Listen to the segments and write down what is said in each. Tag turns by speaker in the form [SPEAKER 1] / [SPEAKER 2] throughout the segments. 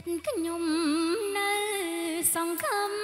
[SPEAKER 1] ចិត្តខ្ញុំនៅសង្ឃឹម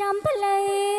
[SPEAKER 1] ចំប្លៃ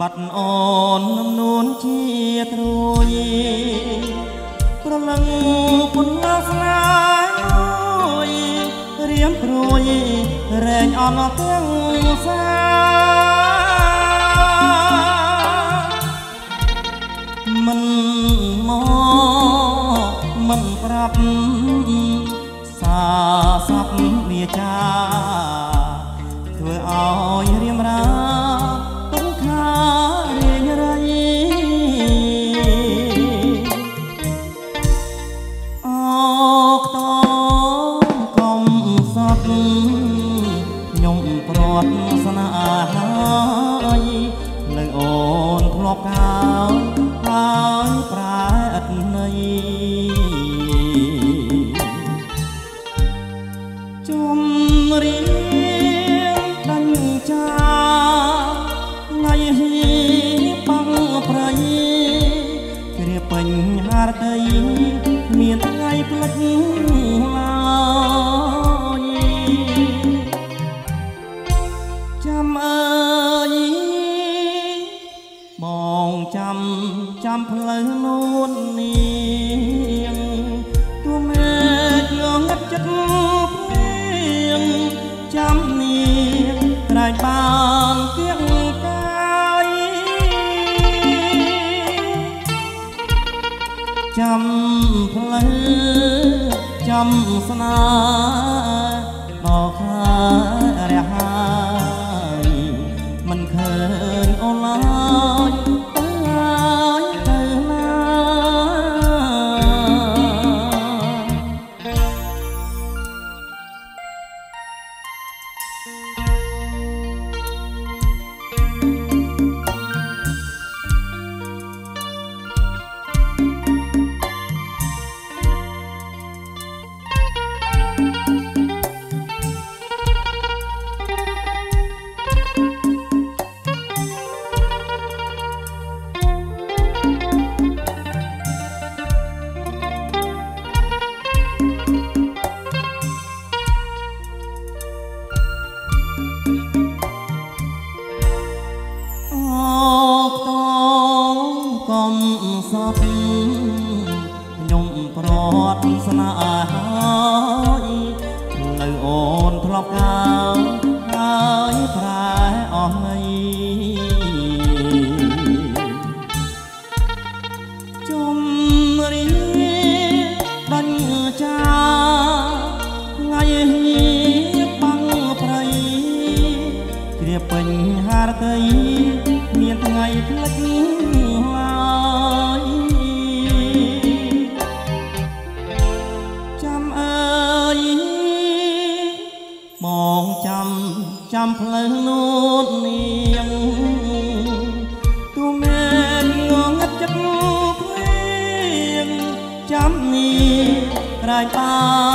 [SPEAKER 1] បាត់អូននំនួន
[SPEAKER 2] ជាត្រួយប្រលឹងពុនស្នេហ៍មព្រួយរែងអន់ទាំងសាមិនមកមិនប្រាប់សាស័ព្ទវាចាធ្វើ ឲ្យរៀមរា នគៀងកាយចាំផ្លូវចាំស្នេ មានថ្ងៃផ្លិចឡើយចាំអើយបងចាំចាំផ្លូវនួននាងទូមែនងងឹតចិត្តភ្លៀងចាំនេះក្រែងបាន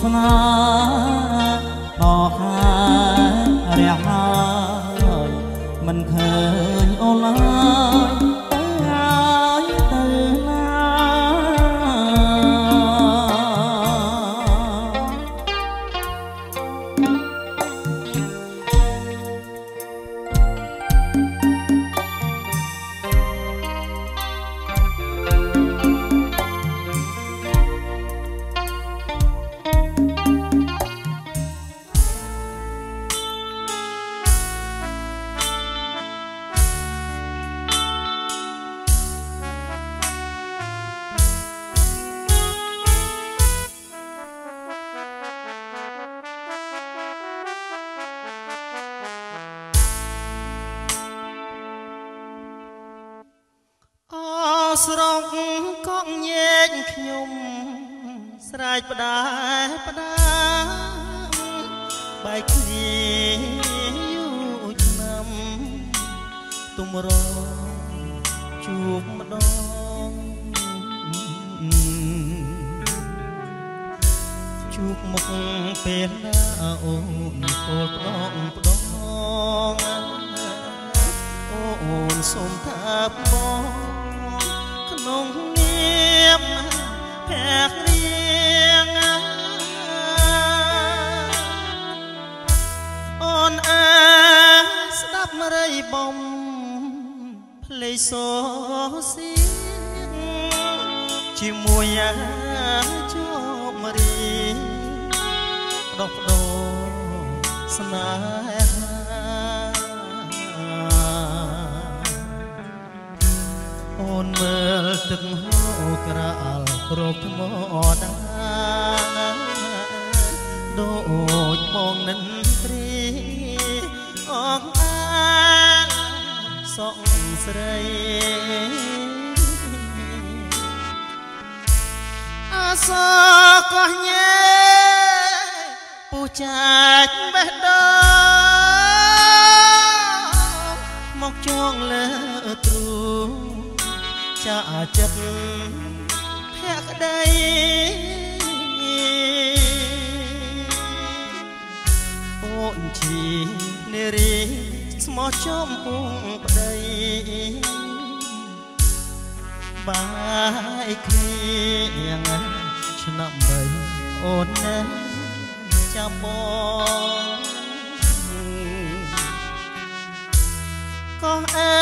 [SPEAKER 2] ស្នេហ៍ដល់ខែរះហើយមិនឃើញអូនឡើយទៅហើយ
[SPEAKER 3] ស្រែកផ្ដាផ្ដាបែកគ្នាយូរឆ្នាំទុំរងជួបម្ដងជួបមុខពេលណាអូនពោលផ្ដងផ្ដងអូនសូមថាបងក្នុងនាមភក្អូនអើស្ដាប់មរៃបំសសៀងជាមួយអាជមរីដកដោស្នេហាអូនមើលទឹកហូរក្រាលគ្របថ្មដាដូចមកនិនត្រីអងអាលសង ស្រីអាសកោះញែពូចាច់បេះដូងមកជងលើទ្រូចាចិត្តភក្តីអូនជីនារីស្មោះចំពុង ប្តីបាយគ្នាឆ្នាំបីអូនណាចាំបងក៏អើ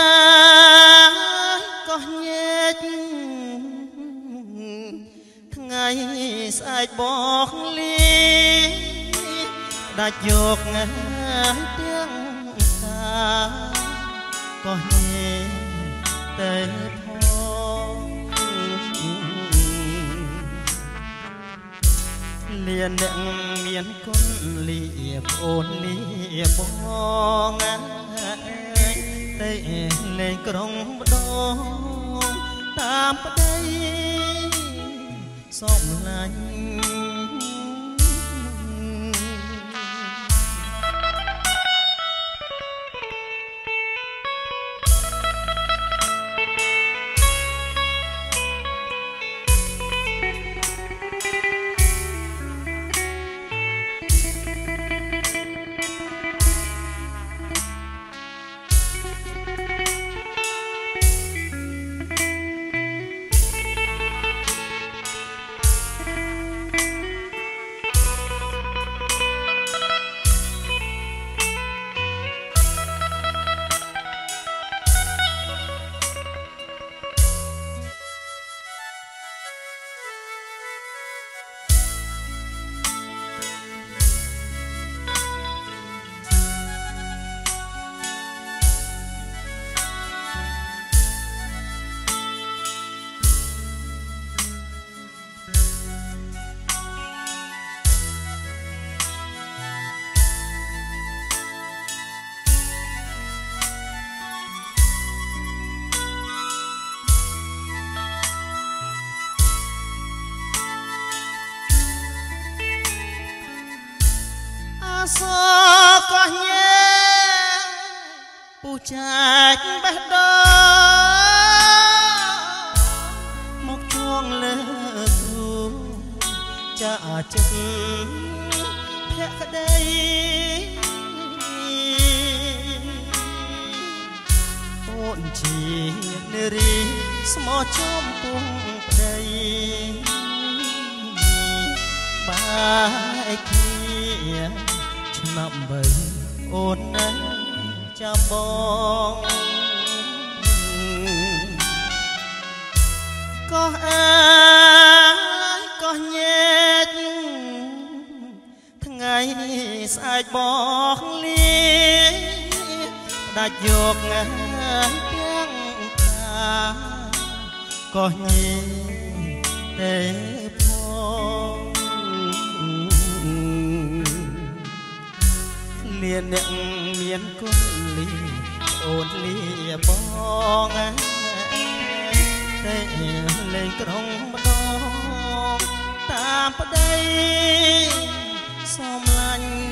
[SPEAKER 3] យក៏ញែកថ្ងៃស្អែកបងលីដាច់យកងាយទាំងតាក៏ញែក តែផងលៀនអ្នកមានគុណលៀបអូនលៀបបងតែលេងក្រុងម្ដងតាមប្តីសំឡាញ់ ថ្ងៃស្អែកបងលីដាច់យកងាយទាំងតាក៏ញែកតែផងលៀនអ្នកមានគុណលីអូនលីបងតែលេងក្រុងម្ដងតាមប្តី សំឡា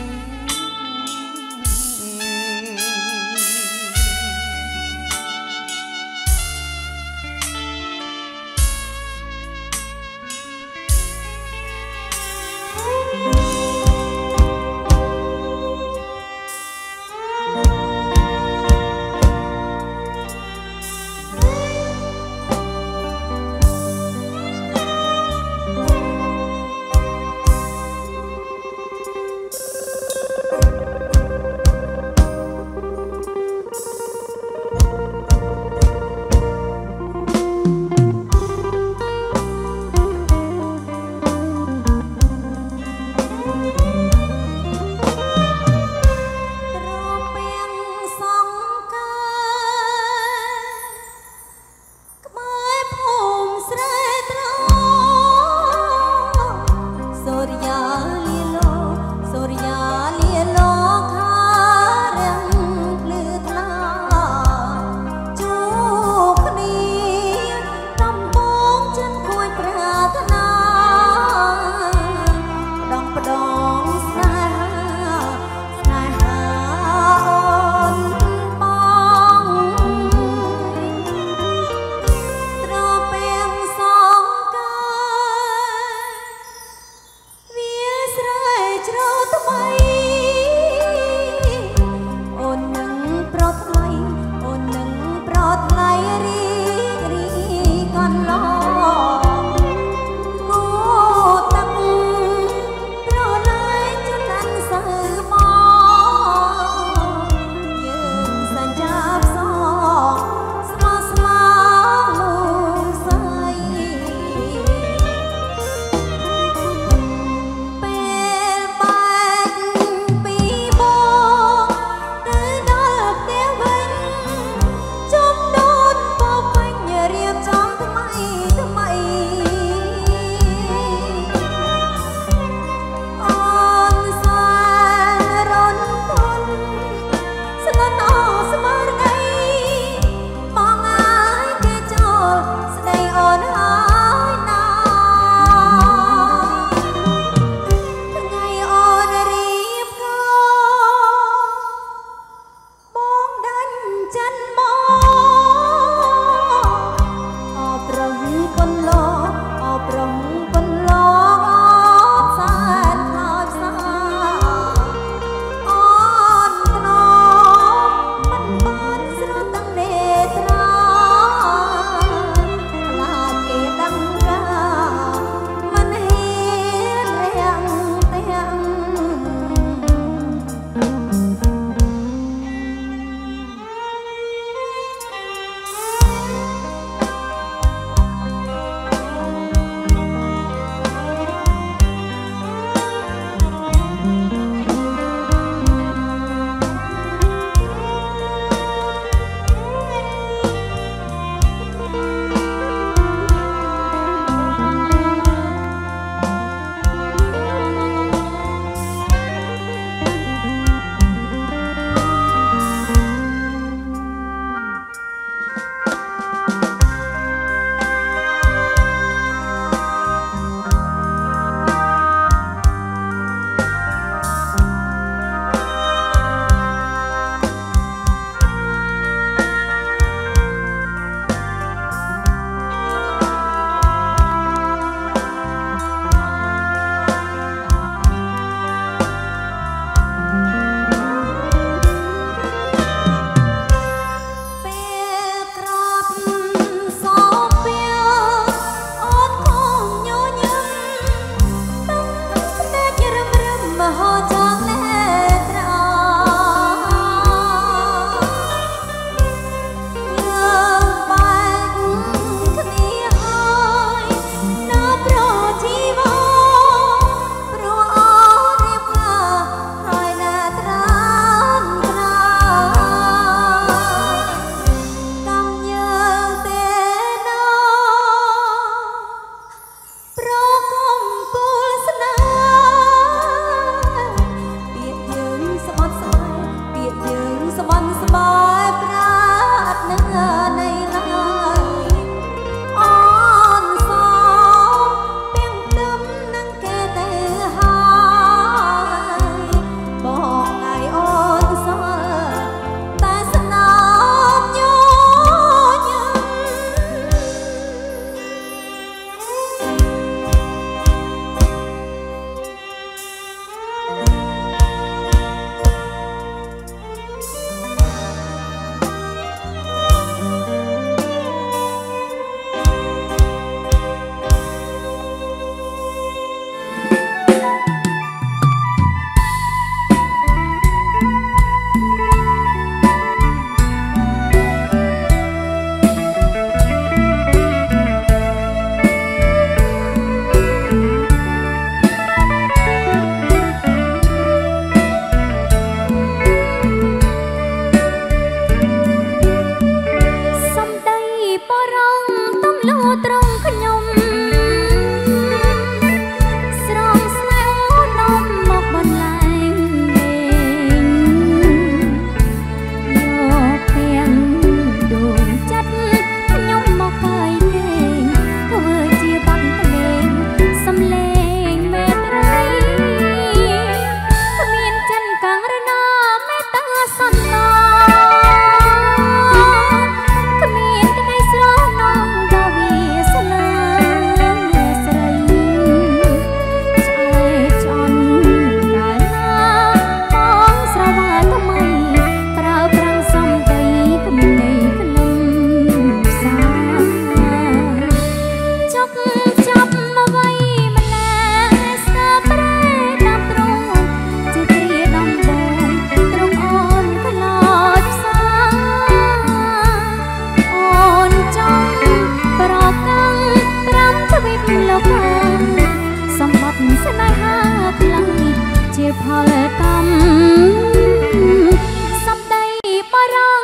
[SPEAKER 1] रा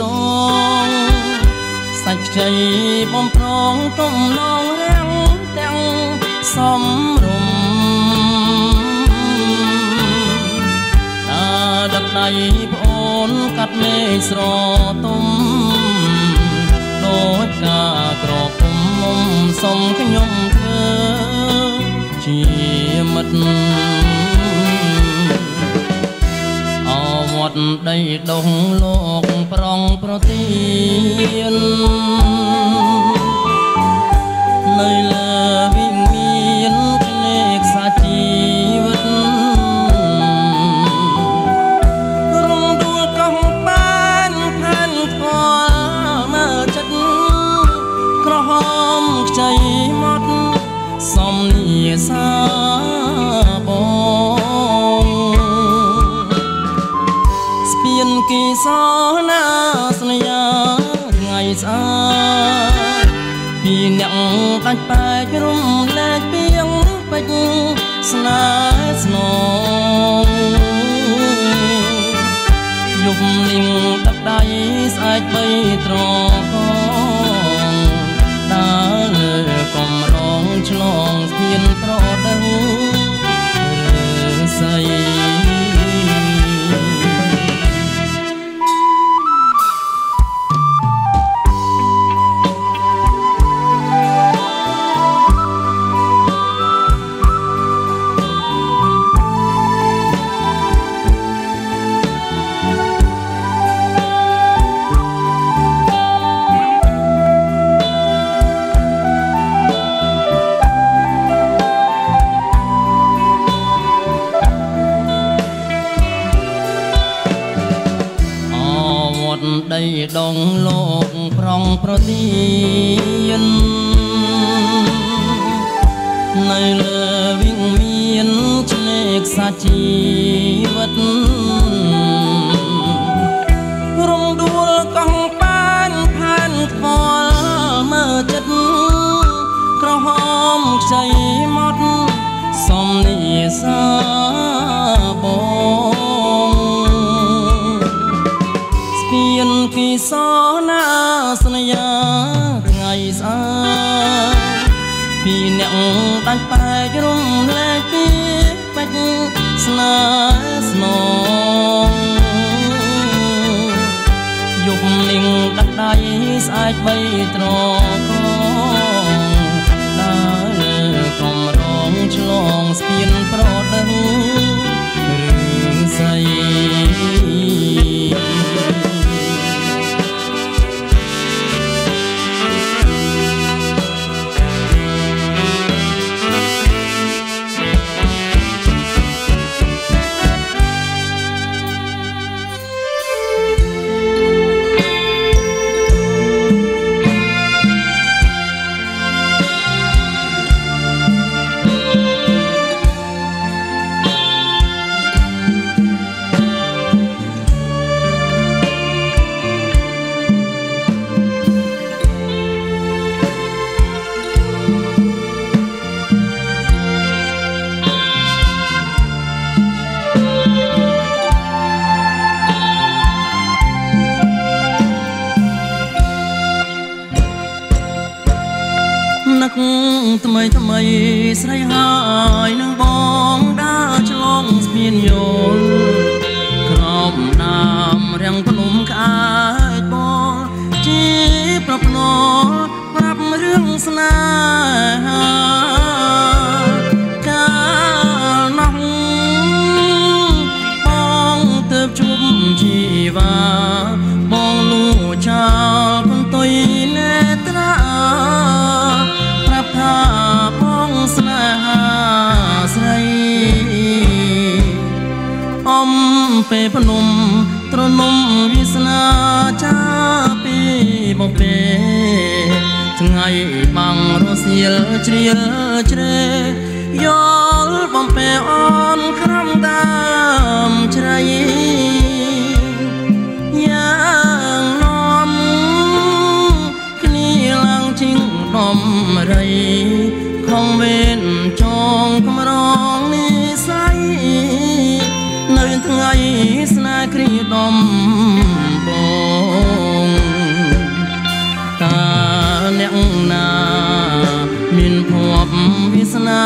[SPEAKER 1] តងសាច់ខ្ចីបំប្រងទំនងរាំ
[SPEAKER 2] ងទាំងសំរុំតាដឹកដៃប្អូនកាត់មេឃស្រទុំដូចការក្រពុំមុំសុំខ្ញុំធ្វើជាមិត្ត មាត់ដីដុងលោកប្រងប្រទាននៅលើ ស្នេហ៍ស្នងយប់និងទឹកដៃស្អាតបីត្រង់ អំពេលភ្នំត្រនំវាសនាចាពីមកពេថ្ងៃបាំងរសៀលជ្រាលជ្រេយល់បំពេអូនក្រំតាមជ្រៃយ៉ាងនំគ្នាឡើងជាងនំរៃខំវេនចងកំរងនេះសាយ យស្នាគ្រីដំបងតាអ្នកណា មានភពវាសនា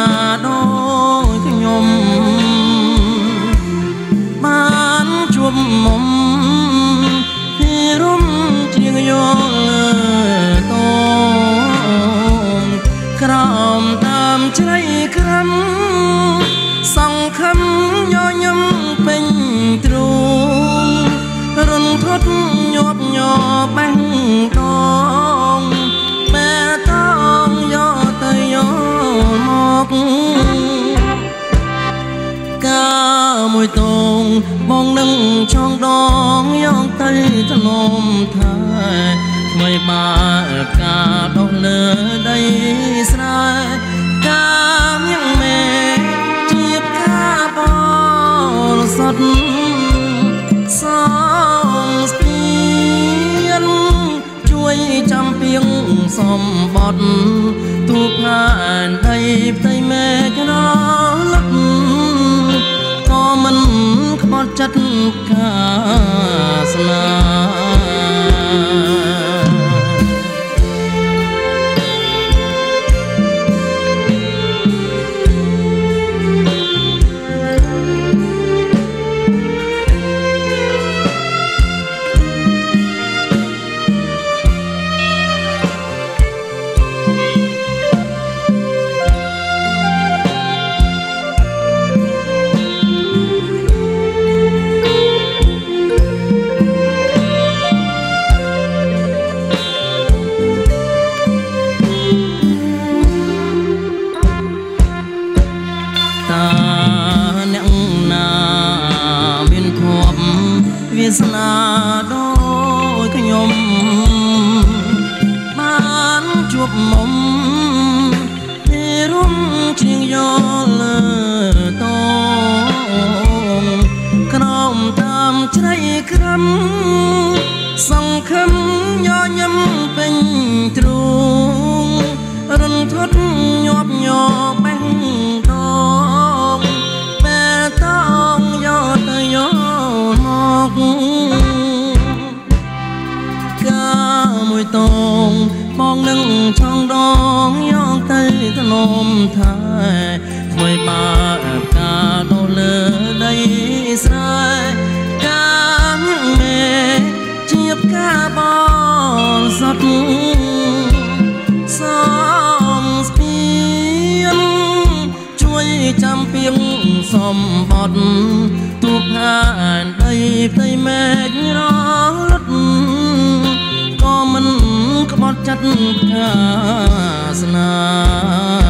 [SPEAKER 2] ចងដងយកទៅធ្នមថាថ្មីបាកាដុះលើដីស្រែកាមយ៉ាងមេជាតិកាបលសតសងស្ពានជួយចាំពីងសំបត់ទូផានដីផ្ទៃមេចរលឹកក៏មិន ចិត្តកាសនា តញា
[SPEAKER 1] ប់ញបេះដងពេលតងយកទៅយកមកកាមួយតងមកនឹងឆងដងយកទៅធ្នមថា មេឃរលត់ក៏មិនក្បត់ចិត្តកាសនា